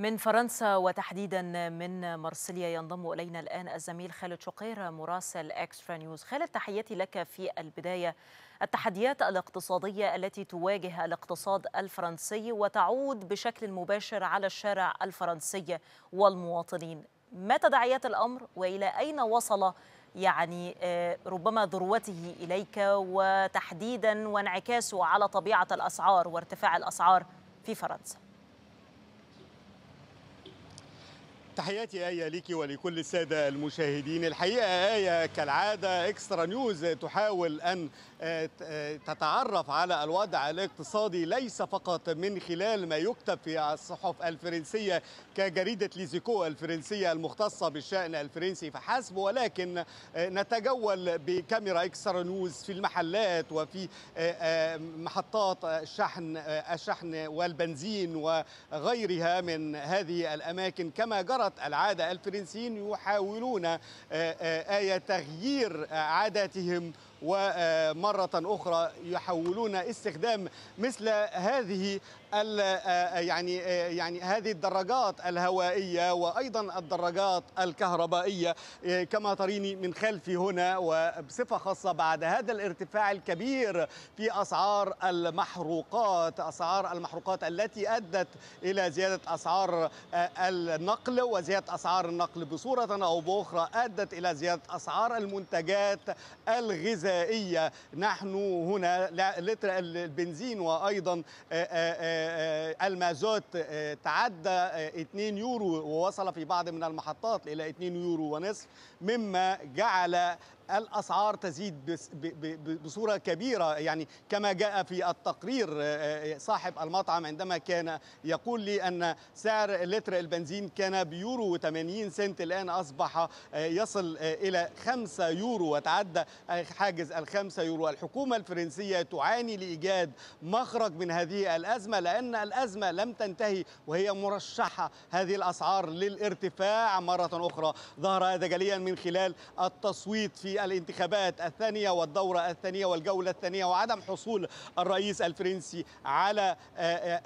من فرنسا وتحديدا من مرسيليا ينضم إلينا الآن الزميل خالد شقير مراسل إكسترا نيوز. خالد تحياتي لك في البداية. التحديات الاقتصادية التي تواجه الاقتصاد الفرنسي وتعود بشكل مباشر على الشارع الفرنسي والمواطنين. ما تداعيات الأمر وإلى أين وصل؟ يعني ربما ذروته إليك وتحديدا وانعكاسه على طبيعة الأسعار وارتفاع الأسعار في فرنسا. تحياتي آية ليكي ولكل السادة المشاهدين. الحقيقة آية كالعادة إكسترا نيوز تحاول أن تتعرف على الوضع الاقتصادي ليس فقط من خلال ما يكتب في الصحف الفرنسية كجريدة ليزيكو الفرنسية المختصة بالشأن الفرنسي فحسب ولكن نتجول بكاميرا إكسترا نيوز في المحلات وفي محطات الشحن الشحن والبنزين وغيرها من هذه الأماكن. كما جرت العادة الفرنسيين يحاولون آية تغيير عاداتهم ومرة أخرى يحولون استخدام مثل هذه يعني يعني هذه الدراجات الهوائية وأيضا الدراجات الكهربائية كما تريني من خلفي هنا وبصفة خاصة بعد هذا الارتفاع الكبير في أسعار المحروقات أسعار المحروقات التي أدت إلى زيادة أسعار النقل وزيادة أسعار النقل بصورة أو بأخرى أدت إلى زيادة أسعار المنتجات الغذائية. نحن هنا لتر البنزين وأيضا المازوت تعدى 2 يورو ووصل في بعض من المحطات إلى 2 يورو ونصف مما جعل الأسعار تزيد بصورة كبيرة. يعني كما جاء في التقرير صاحب المطعم عندما كان يقول لي أن سعر لتر البنزين كان بيورو 80 سنت الآن أصبح يصل إلى 5 يورو. وتعدى حاجز ال 5 يورو. الحكومة الفرنسية تعاني لإيجاد مخرج من هذه الأزمة لأن الأزمة لم تنتهي وهي مرشحة هذه الأسعار للارتفاع. مرة أخرى ظهر هذا جليا من خلال التصويت في الانتخابات الثانية والدورة الثانية والجولة الثانية وعدم حصول الرئيس الفرنسي على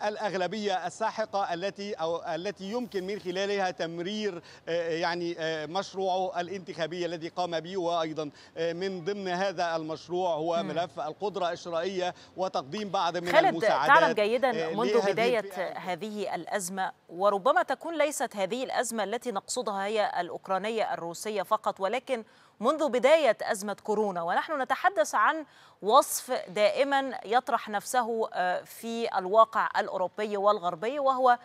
الأغلبية الساحقة التي أو التي يمكن من خلالها تمرير يعني مشروعه الانتخابي الذي قام به وأيضا من ضمن هذا المشروع هو ملف القدرة الشرائية وتقديم بعض من خالد المساعدات تعلم جيدا منذ بداية هذه الأزمة وربما تكون ليست هذه الأزمة التي نقصدها هي الأوكرانية الروسية فقط ولكن منذ بداية أزمة كورونا ونحن نتحدث عن وصف دائما يطرح نفسه في الواقع الأوروبي والغربي وهو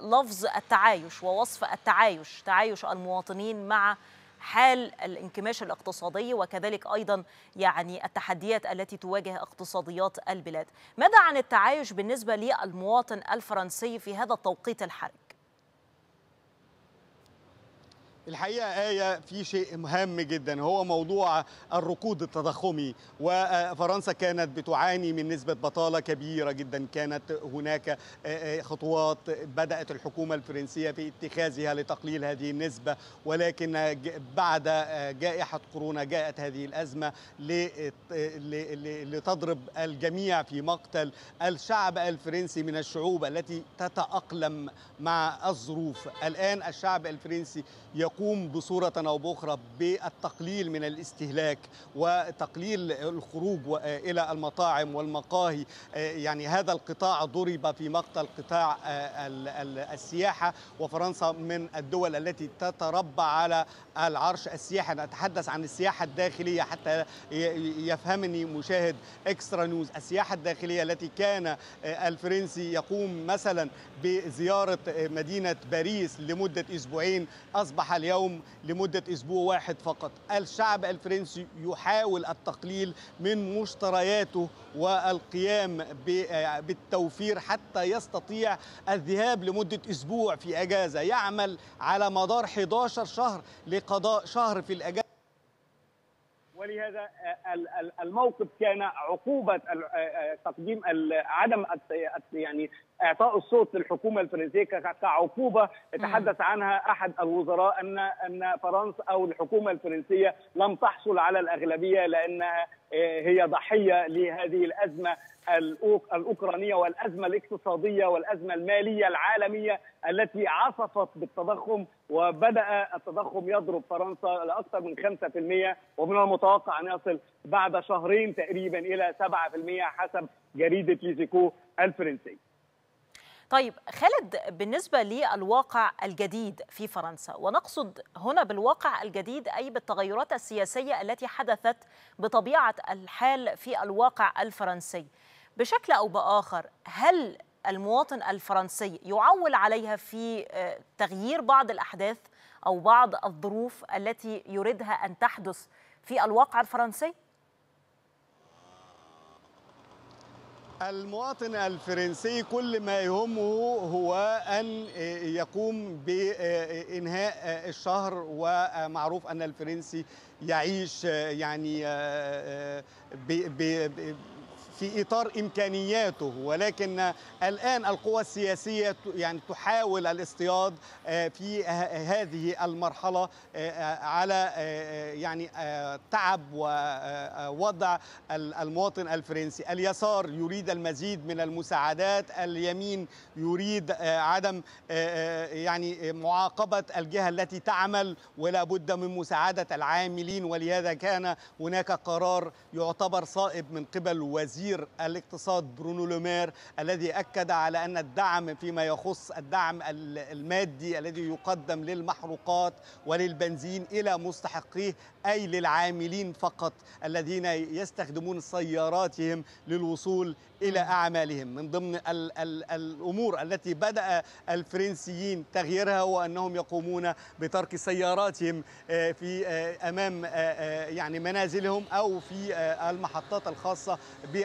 لفظ التعايش ووصف التعايش تعايش المواطنين مع حال الانكماش الاقتصادي وكذلك أيضا يعني التحديات التي تواجه اقتصاديات البلاد. ماذا عن التعايش بالنسبة للمواطن الفرنسي في هذا التوقيت الحرج؟ الحقيقة آية في شيء مهم جدا هو موضوع الركود التضخمي. وفرنسا كانت بتعاني من نسبة بطالة كبيرة جدا كانت هناك خطوات بدأت الحكومة الفرنسية في اتخاذها لتقليل هذه النسبة. ولكن بعد جائحة كورونا جاءت هذه الأزمة لتضرب الجميع في مقتل الشعب الفرنسي من الشعوب التي تتأقلم مع الظروف. الآن الشعب الفرنسي يقوم بصورة أو بأخرى بالتقليل من الاستهلاك وتقليل الخروج إلى المطاعم والمقاهي. يعني هذا القطاع ضرب في مقتل قطاع السياحة وفرنسا من الدول التي تتربع على العرش السياحي. نتحدث عن السياحة الداخلية حتى يفهمني مشاهد إكسترا نيوز. السياحة الداخلية التي كان الفرنسي يقوم مثلا بزيارة مدينة باريس لمدة أسبوعين أصبح اليوم لمدة أسبوع واحد فقط. الشعب الفرنسي يحاول التقليل من مشترياته والقيام بالتوفير حتى يستطيع الذهاب لمدة أسبوع في أجازة. يعمل على مدار 11 شهر لقضاء شهر في الأجازة. ولهذا الموقف كان عقوبة تقديم عدم يعني إعطاء الصوت للحكومة الفرنسية كعقوبة. يتحدث عنها أحد الوزراء ان أن فرنسا أو الحكومة الفرنسية لم تحصل على الأغلبية لأنها هي ضحية لهذه الأزمة. الأوكرانية والأزمة الاقتصادية والأزمة المالية العالمية التي عصفت بالتضخم وبدأ التضخم يضرب فرنسا لأكثر من 5% ومن المتوقع أن يصل بعد شهرين تقريبا إلى 7% حسب جريدة ليزيكو الفرنسيه. طيب خالد بالنسبة للواقع الجديد في فرنسا ونقصد هنا بالواقع الجديد أي بالتغيرات السياسية التي حدثت بطبيعة الحال في الواقع الفرنسي بشكل أو بآخر هل المواطن الفرنسي يعول عليها في تغيير بعض الأحداث أو بعض الظروف التي يريدها أن تحدث في الواقع الفرنسي؟ المواطن الفرنسي كل ما يهمه هو أن يقوم بإنهاء الشهر ومعروف أن الفرنسي يعيش يعني في إطار إمكانياته ولكن الآن القوى السياسية يعني تحاول الاصطياد في هذه المرحلة على يعني تعب ووضع المواطن الفرنسي. اليسار يريد المزيد من المساعدات اليمين يريد عدم يعني معاقبة الجهة التي تعمل ولا بد من مساعدة العاملين. ولهذا كان هناك قرار يعتبر صائب من قبل وزير وزير الاقتصاد برونو لومير الذي أكد على أن الدعم فيما يخص الدعم المادي الذي يقدم للمحروقات وللبنزين إلى مستحقيه أي للعاملين فقط الذين يستخدمون سياراتهم للوصول إلى أعمالهم. من ضمن ال ال الأمور التي بدأ الفرنسيين تغييرها وانهم يقومون بترك سياراتهم في أمام يعني منازلهم أو في المحطات الخاصة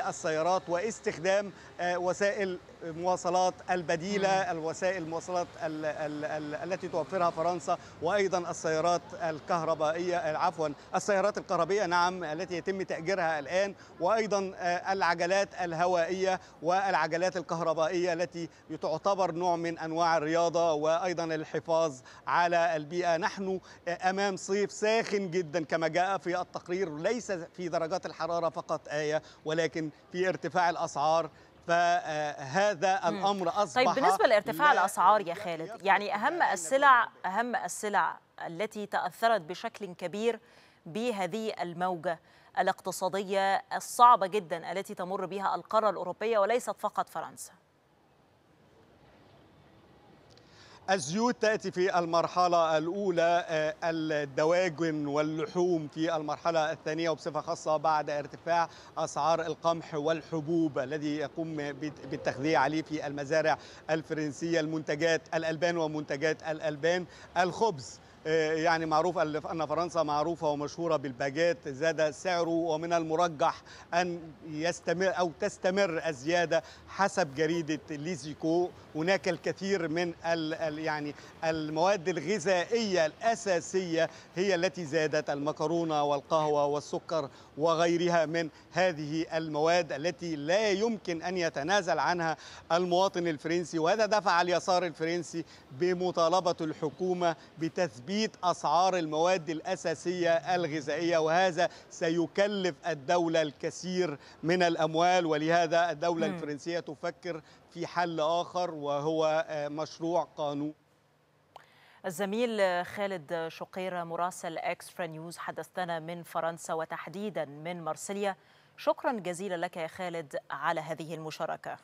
بالسيارات واستخدام وسائل مواصلات البديلة الوسائل المواصلات ال ال ال التي توفرها فرنسا وأيضا السيارات الكهربائية عفوا السيارات الكهربائية نعم التي يتم تأجيرها الآن وأيضا العجلات الهوائية والعجلات الكهربائية التي تعتبر نوع من أنواع الرياضة وأيضا الحفاظ على البيئة. نحن أمام صيف ساخن جدا كما جاء في التقرير ليس في درجات الحرارة فقط آية ولكن في ارتفاع الأسعار فهذا الأمر أصبح طيب بالنسبة لارتفاع الأسعار يا خالد يعني أهم السلع أهم السلع التي تأثرت بشكل كبير بهذه الموجة الاقتصادية الصعبة جدا التي تمر بها القارة الأوروبية وليست فقط فرنسا. الزيوت تأتي في المرحلة الأولى الدواجن واللحوم في المرحلة الثانية وبصفة خاصة بعد ارتفاع أسعار القمح والحبوب الذي يقوم بالتغذية عليه في المزارع الفرنسية المنتجات الألبان ومنتجات الألبان الخبز. يعني معروف ان فرنسا معروفة ومشهورة بالباجيت زاد سعره ومن المرجح أن يستمر أو تستمر الزيادة حسب جريدة ليزيكو. هناك الكثير من ال يعني المواد الغذائية الأساسية هي التي زادت المكرونة والقهوة والسكر وغيرها من هذه المواد التي لا يمكن أن يتنازل عنها المواطن الفرنسي. وهذا دفع اليسار الفرنسي بمطالبة الحكومة بتثبيت تثبيت أسعار المواد الأساسية الغذائية وهذا سيكلف الدولة الكثير من الأموال. ولهذا الدولة م. الفرنسية تفكر في حل آخر وهو مشروع قانون. الزميل خالد شقير مراسل إكسترا نيوز حدثنا من فرنسا وتحديدا من مرسيليا شكرا جزيلا لك يا خالد على هذه المشاركة.